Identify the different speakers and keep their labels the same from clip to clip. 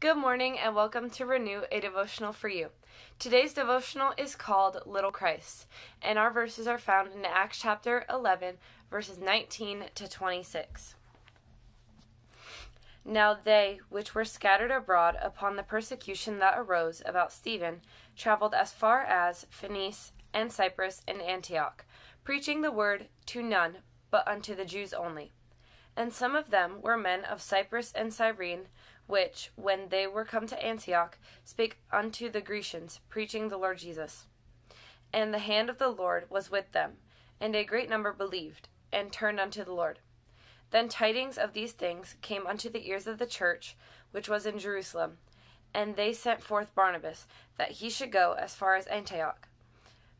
Speaker 1: Good morning and welcome to Renew a Devotional for You. Today's devotional is called Little Christ, and our verses are found in Acts chapter 11, verses 19 to 26. Now they which were scattered abroad upon the persecution that arose about Stephen traveled as far as Phoenice and Cyprus and Antioch, preaching the word to none but unto the Jews only. And some of them were men of Cyprus and Cyrene, which, when they were come to Antioch, spake unto the Grecians, preaching the Lord Jesus. And the hand of the Lord was with them, and a great number believed, and turned unto the Lord. Then tidings of these things came unto the ears of the church which was in Jerusalem, and they sent forth Barnabas, that he should go as far as Antioch,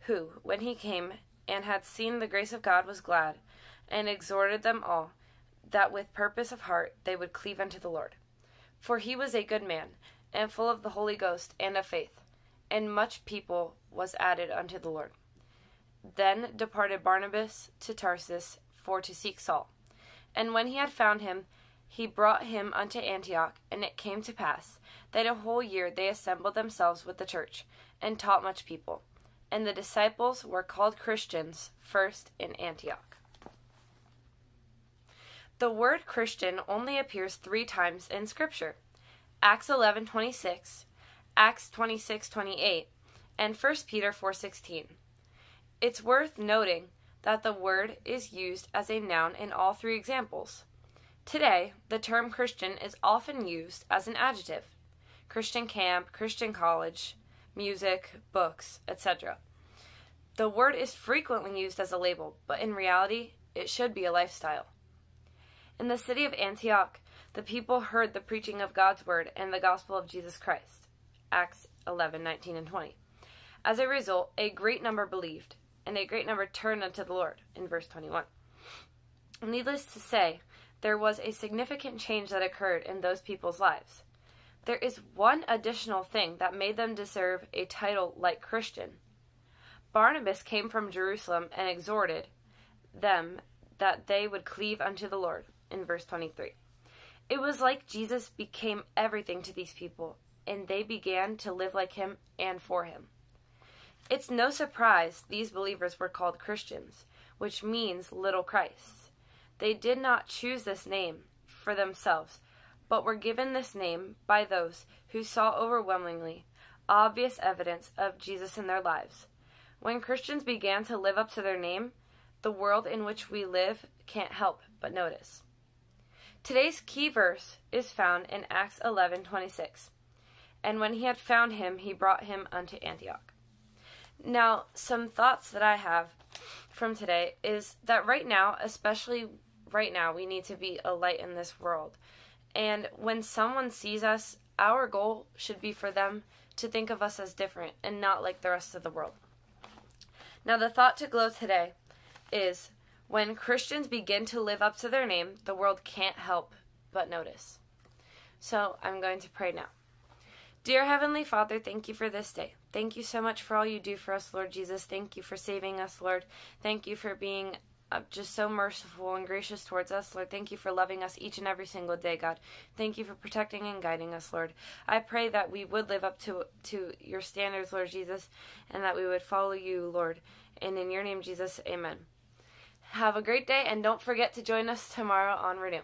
Speaker 1: who, when he came and had seen the grace of God, was glad, and exhorted them all that with purpose of heart they would cleave unto the Lord. For he was a good man, and full of the Holy Ghost and of faith, and much people was added unto the Lord. Then departed Barnabas to Tarsus for to seek Saul. And when he had found him, he brought him unto Antioch, and it came to pass that a whole year they assembled themselves with the church, and taught much people. And the disciples were called Christians first in Antioch. The word Christian only appears three times in Scripture Acts 11:26, Acts 26:28, and 1 Peter 4:16. It's worth noting that the word is used as a noun in all three examples. Today, the term Christian is often used as an adjective. Christian camp, Christian college, music, books, etc. The word is frequently used as a label, but in reality, it should be a lifestyle. In the city of Antioch, the people heard the preaching of God's word and the gospel of Jesus Christ. Acts 11, 19, and 20. As a result, a great number believed, and a great number turned unto the Lord, in verse 21. Needless to say, there was a significant change that occurred in those people's lives. There is one additional thing that made them deserve a title like Christian. Barnabas came from Jerusalem and exhorted them that they would cleave unto the Lord in verse 23. It was like Jesus became everything to these people, and they began to live like him and for him. It's no surprise these believers were called Christians, which means little Christ. They did not choose this name for themselves, but were given this name by those who saw overwhelmingly obvious evidence of Jesus in their lives. When Christians began to live up to their name, the world in which we live can't help but notice. Today's key verse is found in Acts 11:26. And when he had found him, he brought him unto Antioch. Now, some thoughts that I have from today is that right now, especially right now, we need to be a light in this world. And when someone sees us, our goal should be for them to think of us as different and not like the rest of the world. Now, the thought to glow today is when Christians begin to live up to their name, the world can't help but notice. So I'm going to pray now. Dear Heavenly Father, thank you for this day. Thank you so much for all you do for us, Lord Jesus. Thank you for saving us, Lord. Thank you for being uh, just so merciful and gracious towards us, Lord. Thank you for loving us each and every single day, God. Thank you for protecting and guiding us, Lord. I pray that we would live up to to your standards, Lord Jesus, and that we would follow you, Lord. And in your name, Jesus, amen. Have a great day, and don't forget to join us tomorrow on Renew.